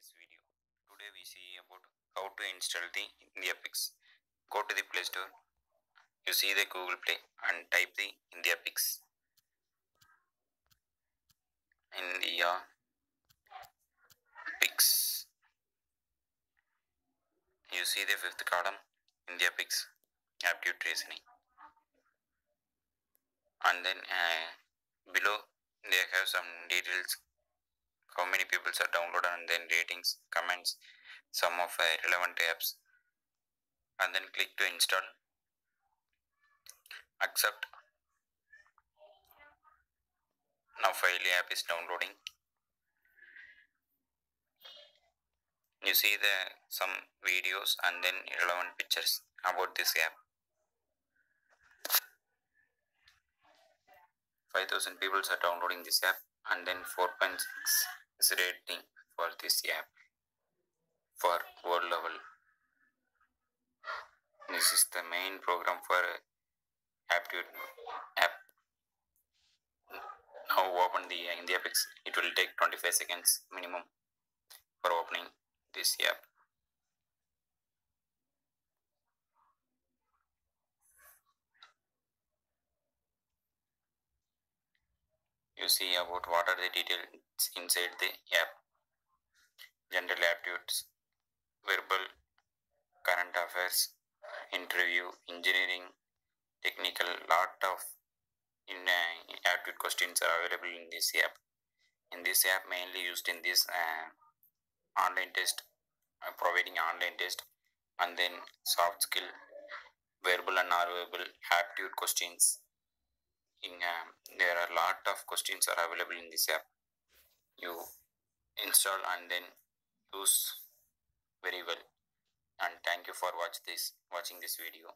this video. Today we see about how to install the IndiaBIX. Go to the Play Store. You see the Google Play and type the IndiaBIX. India Bix. You see the fifth column IndiaBIX aptitude reasoning. And then uh, below they have some details how many people are downloaded and then ratings comments some of uh, relevant apps and then click to install. Accept. Now file app is downloading. You see the some videos and then relevant pictures about this app. 5000 people are downloading this app and then 4.6 is rating for this app for world level. This is the main program for uh, aptitude app. Now open the IndiaBIX it will take 25 seconds minimum for opening this app you see about what are the details inside the app. General aptitudes verbal current affairs interview engineering technical lot of in uh, aptitude questions are available in this app. In this app mainly used in this uh, online test uh, providing online test and then soft skill verbal and non-verbal aptitude questions in um, there are a lot of questions are available in this app. You install and then use very well. And thank you for watch this watching this video